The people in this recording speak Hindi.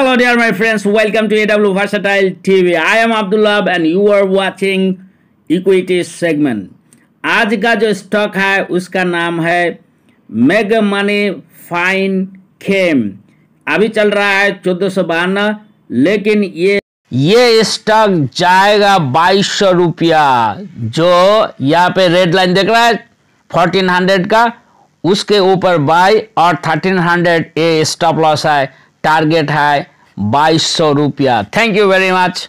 Hello dear my friends, welcome to AW Versatile TV. I am Abdullah and you are watching Equity segment. आज का जो स्टॉक है उसका नाम है मेगा मनी फाइन खेम अभी चल रहा है चौदह लेकिन ये ये स्टॉक जाएगा बाईस सौ रुपया जो यहाँ पे रेड लाइन देख रहा है फोर्टीन हंड्रेड का उसके ऊपर बाई और थर्टीन हंड्रेड ये स्टॉप लॉस है टारगेट है बाईस सौ रुपया। Thank you very much